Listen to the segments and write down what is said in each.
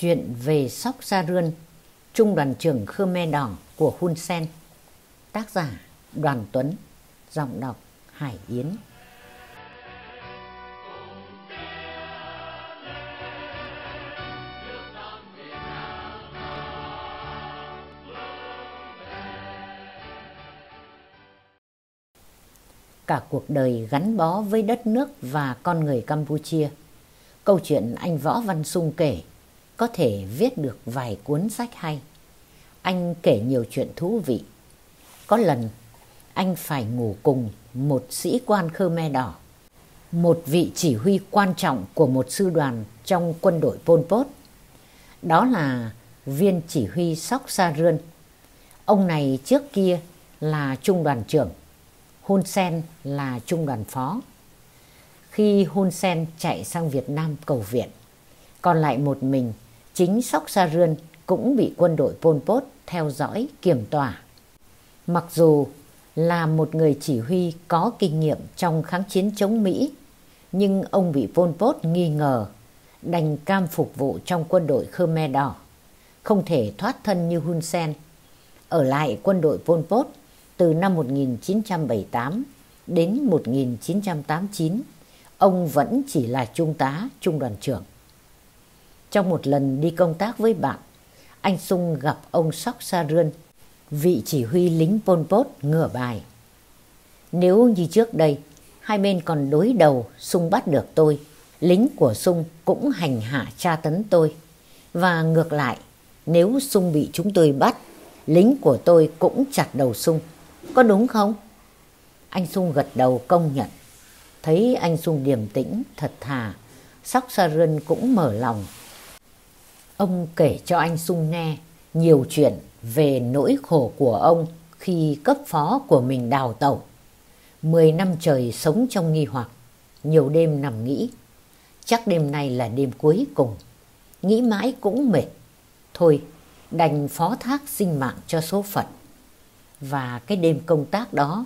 Chuyện về Sóc Sa Rươn, Trung đoàn trưởng Khmer Đỏ của Hun Sen. Tác giả Đoàn Tuấn, giọng đọc Hải Yến. Cả cuộc đời gắn bó với đất nước và con người Campuchia. Câu chuyện anh Võ Văn Sung kể có thể viết được vài cuốn sách hay. Anh kể nhiều chuyện thú vị. Có lần anh phải ngủ cùng một sĩ quan Khmer Đỏ, một vị chỉ huy quan trọng của một sư đoàn trong quân đội Pol Pot. Đó là viên chỉ huy Sóc Sa Rươn. Ông này trước kia là trung đoàn trưởng, Hun Sen là trung đoàn phó. Khi Hun Sen chạy sang Việt Nam cầu viện, còn lại một mình chính Sóc Sa Rươn cũng bị quân đội Pol Pot theo dõi kiểm tỏa. Mặc dù là một người chỉ huy có kinh nghiệm trong kháng chiến chống Mỹ, nhưng ông bị Pol Pot nghi ngờ, đành cam phục vụ trong quân đội Khmer Đỏ, không thể thoát thân như Hun Sen. Ở lại quân đội Pol Pot từ năm 1978 đến 1989, ông vẫn chỉ là trung tá, trung đoàn trưởng. Trong một lần đi công tác với bạn, anh Sung gặp ông Sóc Sa Rươn, vị chỉ huy lính Pol Pot ngửa bài. Nếu như trước đây, hai bên còn đối đầu, Sung bắt được tôi, lính của Sung cũng hành hạ tra tấn tôi. Và ngược lại, nếu Sung bị chúng tôi bắt, lính của tôi cũng chặt đầu Sung. Có đúng không? Anh Sung gật đầu công nhận. Thấy anh Sung điềm tĩnh, thật thà, Sóc Sa Rươn cũng mở lòng Ông kể cho anh Sung nghe nhiều chuyện về nỗi khổ của ông khi cấp phó của mình đào tẩu. Mười năm trời sống trong nghi hoặc, nhiều đêm nằm nghĩ. Chắc đêm nay là đêm cuối cùng. Nghĩ mãi cũng mệt. Thôi, đành phó thác sinh mạng cho số phận. Và cái đêm công tác đó,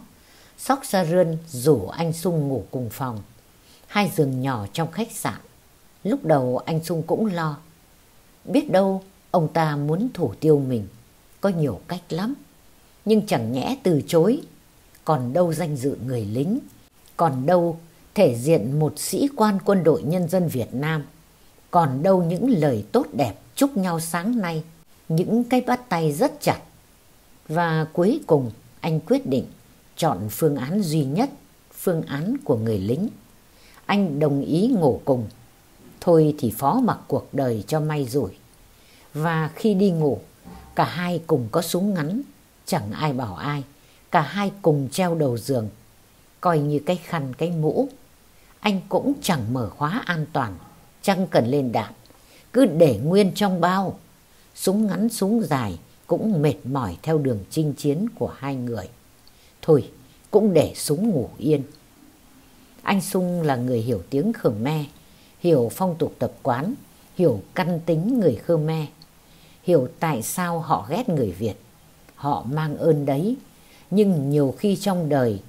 Sóc Sa Rươn rủ anh Sung ngủ cùng phòng. Hai giường nhỏ trong khách sạn. Lúc đầu anh Sung cũng lo Biết đâu ông ta muốn thủ tiêu mình. Có nhiều cách lắm. Nhưng chẳng nhẽ từ chối. Còn đâu danh dự người lính. Còn đâu thể diện một sĩ quan quân đội nhân dân Việt Nam. Còn đâu những lời tốt đẹp chúc nhau sáng nay. Những cái bắt tay rất chặt. Và cuối cùng anh quyết định chọn phương án duy nhất, phương án của người lính. Anh đồng ý ngủ cùng Thôi thì phó mặc cuộc đời cho may rủi. Và khi đi ngủ, cả hai cùng có súng ngắn, chẳng ai bảo ai. Cả hai cùng treo đầu giường, coi như cái khăn cái mũ. Anh cũng chẳng mở khóa an toàn, chẳng cần lên đạn, cứ để nguyên trong bao. Súng ngắn súng dài cũng mệt mỏi theo đường chinh chiến của hai người. Thôi, cũng để súng ngủ yên. Anh Sung là người hiểu tiếng Khmer, hiểu phong tục tập quán, hiểu căn tính người Khmer, hiểu tại sao họ ghét người Việt. Họ mang ơn đấy, nhưng nhiều khi trong đời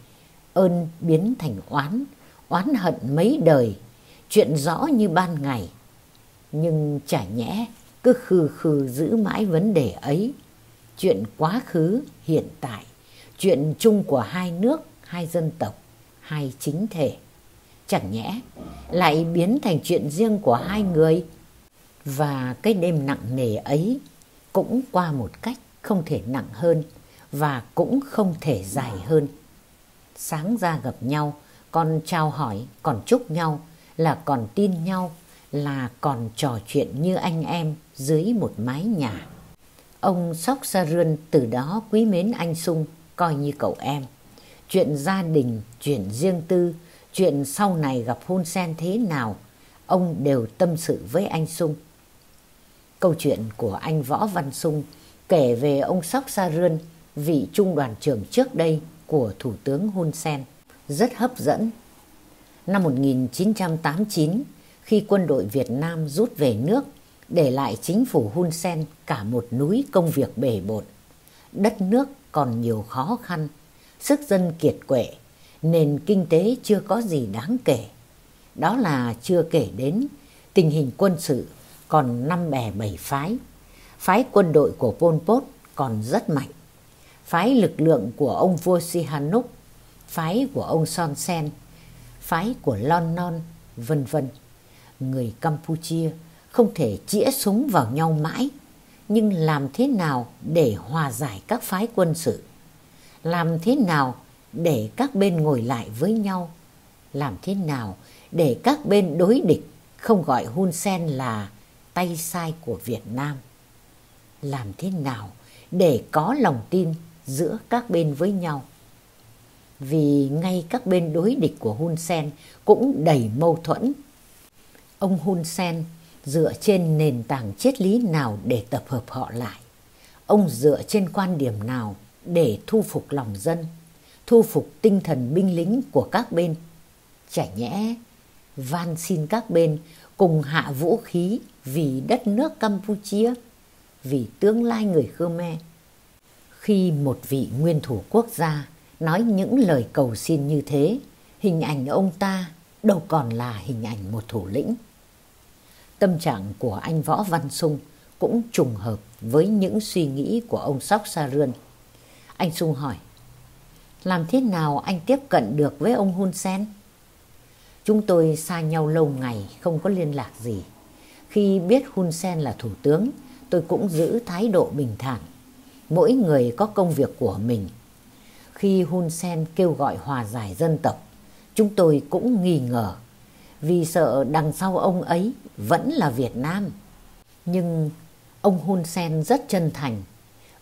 ơn biến thành oán, oán hận mấy đời, chuyện rõ như ban ngày. Nhưng chả nhẽ cứ khư khư giữ mãi vấn đề ấy. Chuyện quá khứ, hiện tại, chuyện chung của hai nước, hai dân tộc, hai chính thể chẳng nhẽ lại biến thành chuyện riêng của hai người. Và cái đêm nặng nề ấy cũng qua một cách không thể nặng hơn và cũng không thể dài hơn. Sáng ra gặp nhau, còn chào hỏi, còn chúc nhau, là còn tin nhau, là còn trò chuyện như anh em dưới một mái nhà. Ông Sóc Sa Rươn từ đó quý mến anh Sung, coi như cậu em. Chuyện gia đình, chuyện riêng tư, Chuyện sau này gặp Hun Sen thế nào, ông đều tâm sự với anh Sung. Câu chuyện của anh Võ Văn Sung kể về ông Sóc Sa Rươn, vị trung đoàn trưởng trước đây của Thủ tướng Hun Sen, rất hấp dẫn. Năm 1989, khi quân đội Việt Nam rút về nước, để lại chính phủ Hun Sen cả một núi công việc bể bột Đất nước còn nhiều khó khăn, sức dân kiệt quệ, nền kinh tế chưa có gì đáng kể. Đó là chưa kể đến tình hình quân sự còn năm bè bảy phái. Phái quân đội của Pol Pot còn rất mạnh. Phái lực lượng của ông vua Sihanouk, phái của ông Son Sen, phái của Lon Non, vân vân. Người Campuchia không thể chĩa súng vào nhau mãi, nhưng làm thế nào để hòa giải các phái quân sự? Làm thế nào để các bên ngồi lại với nhau? Làm thế nào để các bên đối địch không gọi Hun Sen là tay sai của Việt Nam? Làm thế nào để có lòng tin giữa các bên với nhau? Vì ngay các bên đối địch của Hun Sen cũng đầy mâu thuẫn. Ông Hun Sen dựa trên nền tảng triết lý nào để tập hợp họ lại? Ông dựa trên quan điểm nào để thu phục lòng dân, thu phục tinh thần binh lính của các bên? Chả nhẽ van xin các bên cùng hạ vũ khí vì đất nước Campuchia, vì tương lai người Khmer. Khi một vị nguyên thủ quốc gia nói những lời cầu xin như thế, hình ảnh ông ta đâu còn là hình ảnh một thủ lĩnh. Tâm trạng của anh Võ Văn Sung cũng trùng hợp với những suy nghĩ của ông Sóc Sa Rươn. Anh Sung hỏi, làm thế nào anh tiếp cận được với ông Hun Sen? Chúng tôi xa nhau lâu ngày, không có liên lạc gì. Khi biết Hun Sen là thủ tướng, tôi cũng giữ thái độ bình thản. Mỗi người có công việc của mình. Khi Hun Sen kêu gọi hòa giải dân tộc, chúng tôi cũng nghi ngờ vì sợ đằng sau ông ấy vẫn là Việt Nam. Nhưng ông Hun Sen rất chân thành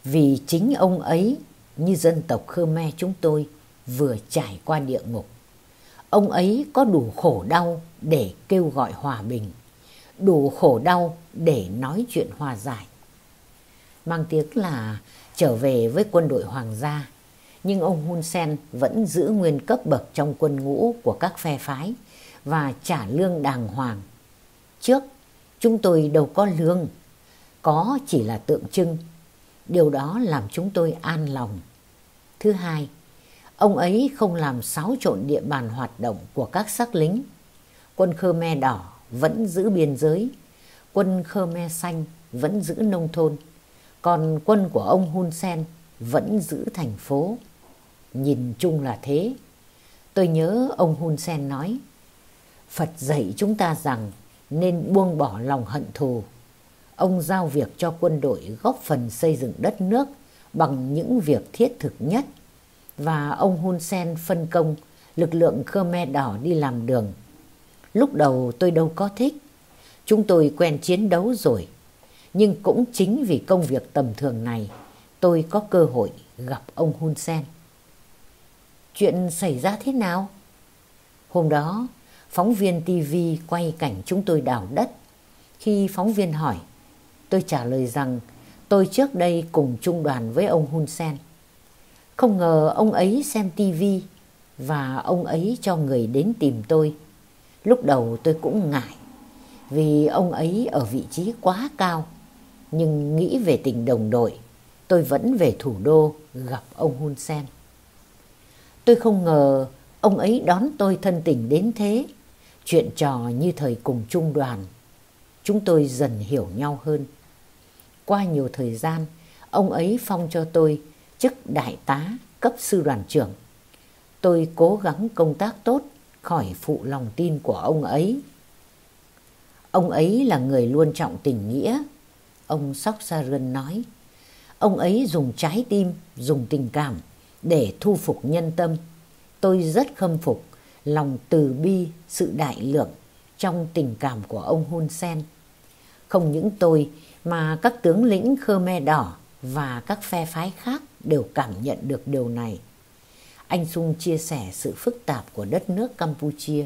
vì chính ông ấy như dân tộc Khmer chúng tôi vừa trải qua địa ngục. Ông ấy có đủ khổ đau để kêu gọi hòa bình, đủ khổ đau để nói chuyện hòa giải. Mang tiếng là trở về với quân đội hoàng gia, nhưng ông Hun Sen vẫn giữ nguyên cấp bậc trong quân ngũ của các phe phái và trả lương đàng hoàng. Trước, chúng tôi đâu có lương, có chỉ là tượng trưng. Điều đó làm chúng tôi an lòng. Thứ hai, ông ấy không làm xáo trộn địa bàn hoạt động của các sắc lính. Quân Khmer đỏ vẫn giữ biên giới, quân Khmer xanh vẫn giữ nông thôn, còn quân của ông Hun Sen vẫn giữ thành phố. Nhìn chung là thế. Tôi nhớ ông Hun Sen nói, Phật dạy chúng ta rằng nên buông bỏ lòng hận thù. Ông giao việc cho quân đội góp phần xây dựng đất nước bằng những việc thiết thực nhất. Và ông Hun Sen phân công lực lượng Khmer Đỏ đi làm đường. Lúc đầu tôi đâu có thích. Chúng tôi quen chiến đấu rồi. Nhưng cũng chính vì công việc tầm thường này, tôi có cơ hội gặp ông Hun Sen. Chuyện xảy ra thế nào? Hôm đó, phóng viên TV quay cảnh chúng tôi đào đất. Khi phóng viên hỏi, tôi trả lời rằng tôi trước đây cùng trung đoàn với ông Hun Sen. Không ngờ ông ấy xem TV và ông ấy cho người đến tìm tôi. Lúc đầu tôi cũng ngại vì ông ấy ở vị trí quá cao. Nhưng nghĩ về tình đồng đội, tôi vẫn về thủ đô gặp ông Hun Sen. Tôi không ngờ ông ấy đón tôi thân tình đến thế chuyện trò như thời cùng trung đoàn. Chúng tôi dần hiểu nhau hơn. Qua nhiều thời gian, ông ấy phong cho tôi chức đại tá cấp sư đoàn trưởng. Tôi cố gắng công tác tốt khỏi phụ lòng tin của ông ấy. Ông ấy là người luôn trọng tình nghĩa, ông Sóc Sa Rân nói. Ông ấy dùng trái tim, dùng tình cảm để thu phục nhân tâm. Tôi rất khâm phục lòng từ bi, sự đại lượng trong tình cảm của ông Hun Sen. Không những tôi mà các tướng lĩnh Khmer Đỏ và các phe phái khác đều cảm nhận được điều này. Anh Sung chia sẻ sự phức tạp của đất nước Campuchia.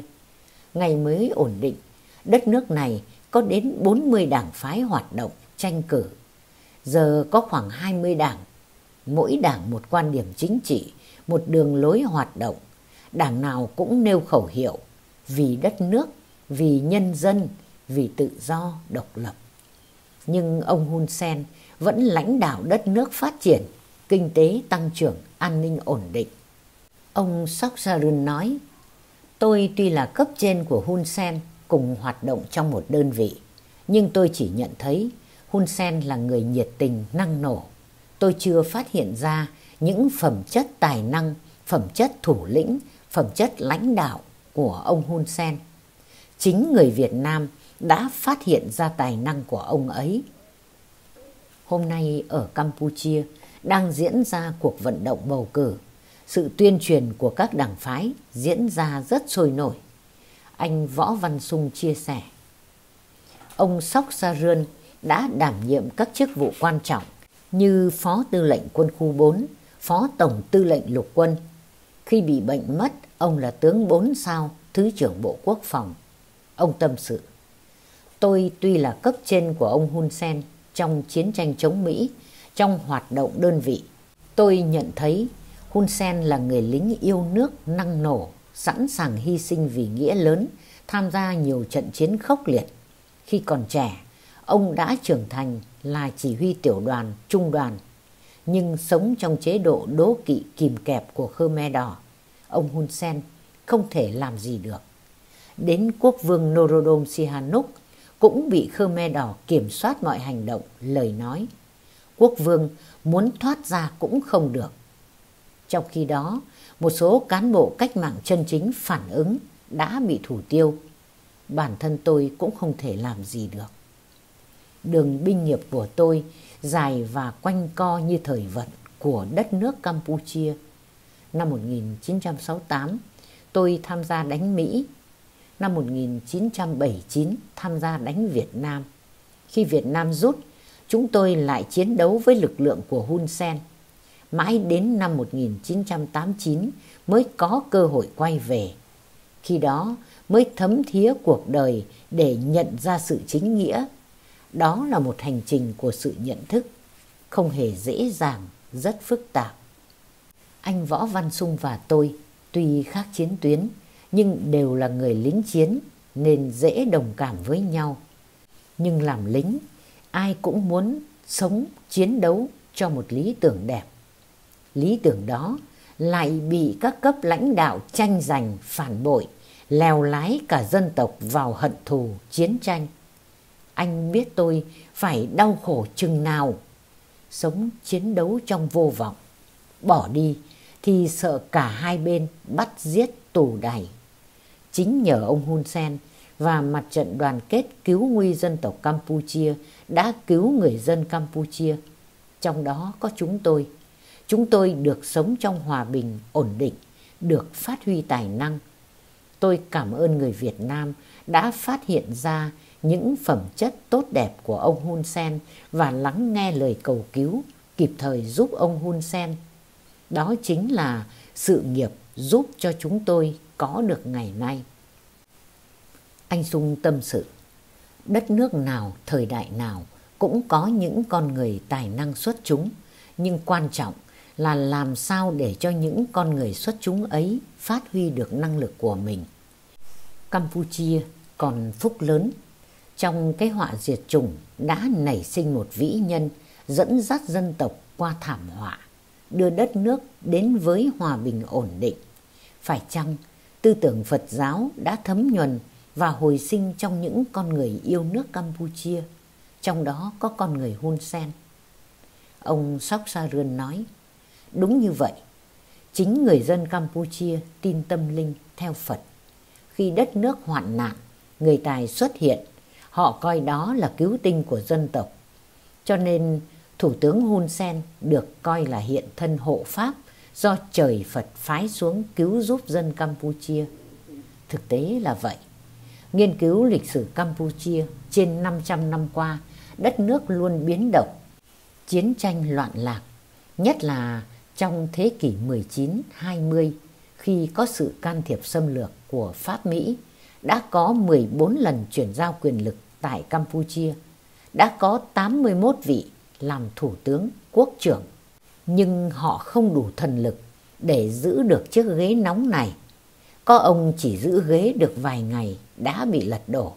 Ngày mới ổn định, đất nước này có đến 40 đảng phái hoạt động, tranh cử. Giờ có khoảng 20 đảng, mỗi đảng một quan điểm chính trị, một đường lối hoạt động đảng nào cũng nêu khẩu hiệu vì đất nước, vì nhân dân, vì tự do, độc lập. Nhưng ông Hun Sen vẫn lãnh đạo đất nước phát triển, kinh tế tăng trưởng, an ninh ổn định. Ông Sokjarun nói, tôi tuy là cấp trên của Hun Sen cùng hoạt động trong một đơn vị, Nhưng tôi chỉ nhận thấy Hun Sen là người nhiệt tình, năng nổ. Tôi chưa phát hiện ra những phẩm chất tài năng, phẩm chất thủ lĩnh, phẩm chất lãnh đạo của ông Hun Sen. Chính người Việt Nam đã phát hiện ra tài năng của ông ấy. Hôm nay ở Campuchia đang diễn ra cuộc vận động bầu cử. Sự tuyên truyền của các đảng phái diễn ra rất sôi nổi. Anh Võ Văn Sung chia sẻ. Ông Sóc Sa Rươn đã đảm nhiệm các chức vụ quan trọng như Phó Tư lệnh Quân khu 4, Phó Tổng Tư lệnh Lục quân. Khi bị bệnh mất, ông là tướng 4 sao, Thứ trưởng Bộ Quốc phòng. Ông tâm sự. Tôi tuy là cấp trên của ông Hun Sen trong chiến tranh chống Mỹ, trong hoạt động đơn vị, tôi nhận thấy Hun Sen là người lính yêu nước năng nổ, sẵn sàng hy sinh vì nghĩa lớn, tham gia nhiều trận chiến khốc liệt. Khi còn trẻ, ông đã trưởng thành là chỉ huy tiểu đoàn, trung đoàn, nhưng sống trong chế độ đố kỵ kìm kẹp của Khmer Đỏ. Ông Hun Sen không thể làm gì được. Đến quốc vương Norodom Sihanouk cũng bị Khmer Đỏ kiểm soát mọi hành động, lời nói. Quốc vương muốn thoát ra cũng không được. Trong khi đó, một số cán bộ cách mạng chân chính phản ứng đã bị thủ tiêu. Bản thân tôi cũng không thể làm gì được. Đường binh nghiệp của tôi dài và quanh co như thời vận của đất nước Campuchia. Năm 1968, tôi tham gia đánh Mỹ. Năm 1979, tham gia đánh Việt Nam. Khi Việt Nam rút, chúng tôi lại chiến đấu với lực lượng của Hun Sen. Mãi đến năm 1989 mới có cơ hội quay về. Khi đó mới thấm thía cuộc đời để nhận ra sự chính nghĩa. Đó là một hành trình của sự nhận thức, không hề dễ dàng, rất phức tạp. Anh Võ Văn Sung và tôi tuy khác chiến tuyến nhưng đều là người lính chiến nên dễ đồng cảm với nhau. Nhưng làm lính, ai cũng muốn sống chiến đấu cho một lý tưởng đẹp. Lý tưởng đó lại bị các cấp lãnh đạo tranh giành phản bội, lèo lái cả dân tộc vào hận thù, chiến tranh. Anh biết tôi phải đau khổ chừng nào. Sống chiến đấu trong vô vọng. Bỏ đi thì sợ cả hai bên bắt giết tù đày. Chính nhờ ông Hun Sen và mặt trận đoàn kết cứu nguy dân tộc Campuchia đã cứu người dân Campuchia. Trong đó có chúng tôi. Chúng tôi được sống trong hòa bình, ổn định, được phát huy tài năng. Tôi cảm ơn người Việt Nam đã phát hiện ra những phẩm chất tốt đẹp của ông Hun Sen và lắng nghe lời cầu cứu, kịp thời giúp ông Hun Sen. Đó chính là sự nghiệp giúp cho chúng tôi có được ngày nay. Anh Sung tâm sự, đất nước nào, thời đại nào cũng có những con người tài năng xuất chúng, nhưng quan trọng là làm sao để cho những con người xuất chúng ấy phát huy được năng lực của mình. Campuchia còn phúc lớn trong cái họa diệt chủng đã nảy sinh một vĩ nhân dẫn dắt dân tộc qua thảm họa, đưa đất nước đến với hòa bình ổn định. Phải chăng tư tưởng Phật giáo đã thấm nhuần và hồi sinh trong những con người yêu nước Campuchia, trong đó có con người Hun Sen. Ông Sóc Sa Rươn nói, đúng như vậy, chính người dân Campuchia tin tâm linh theo Phật. Khi đất nước hoạn nạn, người tài xuất hiện Họ coi đó là cứu tinh của dân tộc. Cho nên Thủ tướng Hun Sen được coi là hiện thân hộ Pháp do trời Phật phái xuống cứu giúp dân Campuchia. Thực tế là vậy. Nghiên cứu lịch sử Campuchia trên 500 năm qua, đất nước luôn biến động, chiến tranh loạn lạc, nhất là trong thế kỷ 19-20 khi có sự can thiệp xâm lược của Pháp Mỹ đã có 14 lần chuyển giao quyền lực tại Campuchia đã có 81 vị làm thủ tướng quốc trưởng, nhưng họ không đủ thần lực để giữ được chiếc ghế nóng này. Có ông chỉ giữ ghế được vài ngày đã bị lật đổ.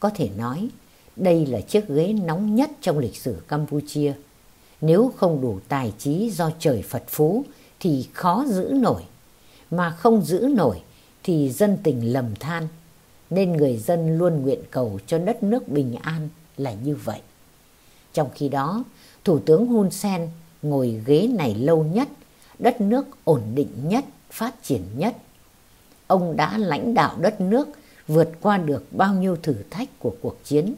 Có thể nói đây là chiếc ghế nóng nhất trong lịch sử Campuchia. Nếu không đủ tài trí do trời Phật phú thì khó giữ nổi. Mà không giữ nổi thì dân tình lầm than nên người dân luôn nguyện cầu cho đất nước bình an là như vậy. Trong khi đó, Thủ tướng Hun Sen ngồi ghế này lâu nhất, đất nước ổn định nhất, phát triển nhất. Ông đã lãnh đạo đất nước vượt qua được bao nhiêu thử thách của cuộc chiến.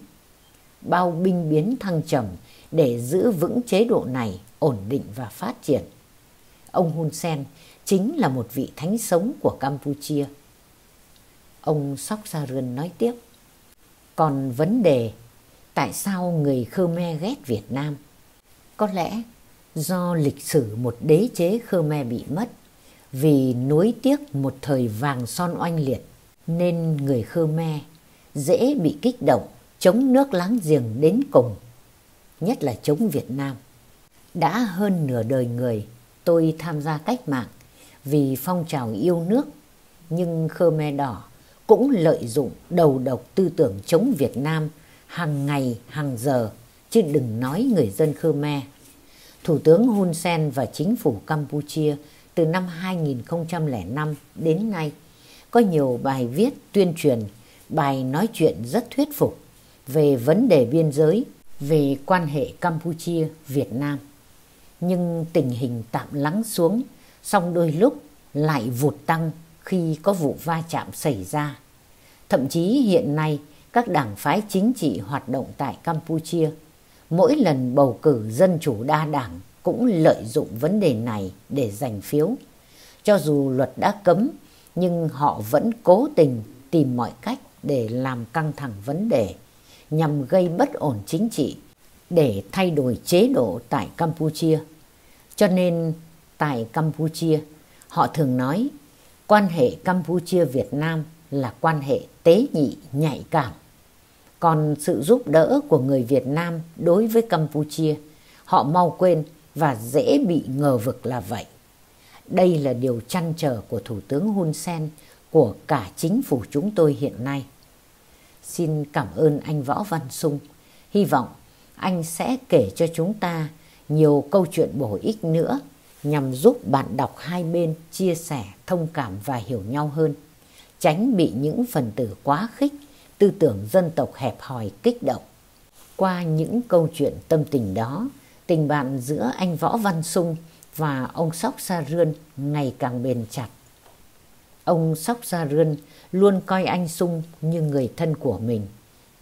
Bao binh biến thăng trầm để giữ vững chế độ này ổn định và phát triển. Ông Hun Sen chính là một vị thánh sống của Campuchia. Ông Sóc Sa Rươn nói tiếp. Còn vấn đề tại sao người Khmer ghét Việt Nam? Có lẽ do lịch sử một đế chế Khmer bị mất vì nuối tiếc một thời vàng son oanh liệt nên người Khmer dễ bị kích động chống nước láng giềng đến cùng, nhất là chống Việt Nam. Đã hơn nửa đời người tôi tham gia cách mạng vì phong trào yêu nước, nhưng Khmer Đỏ cũng lợi dụng đầu độc tư tưởng chống Việt Nam hàng ngày, hàng giờ, chứ đừng nói người dân Khmer. Thủ tướng Hun Sen và chính phủ Campuchia từ năm 2005 đến nay có nhiều bài viết tuyên truyền, bài nói chuyện rất thuyết phục về vấn đề biên giới, về quan hệ Campuchia-Việt Nam. Nhưng tình hình tạm lắng xuống, song đôi lúc lại vụt tăng khi có vụ va chạm xảy ra. Thậm chí hiện nay các đảng phái chính trị hoạt động tại Campuchia mỗi lần bầu cử dân chủ đa đảng cũng lợi dụng vấn đề này để giành phiếu. Cho dù luật đã cấm, nhưng họ vẫn cố tình tìm mọi cách để làm căng thẳng vấn đề, nhằm gây bất ổn chính trị, để thay đổi chế độ tại Campuchia. Cho nên, tại Campuchia, họ thường nói, quan hệ Campuchia-Việt Nam là quan hệ tế nhị nhạy cảm. Còn sự giúp đỡ của người Việt Nam đối với Campuchia họ mau quên và dễ bị ngờ vực là vậy. Đây là điều chăn trở của Thủ tướng Hun Sen, của cả chính phủ chúng tôi hiện nay. Xin cảm ơn anh Võ Văn Sung. Hy vọng anh sẽ kể cho chúng ta nhiều câu chuyện bổ ích nữa nhằm giúp bạn đọc hai bên chia sẻ, thông cảm và hiểu nhau hơn. Tránh bị những phần tử quá khích, tư tưởng dân tộc hẹp hòi kích động. Qua những câu chuyện tâm tình đó, tình bạn giữa anh Võ Văn Sung và ông Sóc Sa Rươn ngày càng bền chặt. Ông Sóc Sa Rươn luôn coi anh Sung như người thân của mình.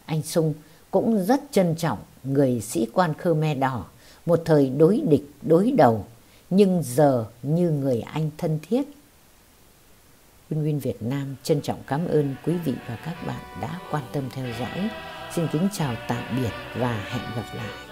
Anh Sung cũng rất trân trọng người sĩ quan Khmer Đỏ, một thời đối địch, đối đầu, nhưng giờ như người anh thân thiết. Win Nguyên Việt Nam trân trọng cảm ơn quý vị và các bạn đã quan tâm theo dõi. Xin kính chào tạm biệt và hẹn gặp lại.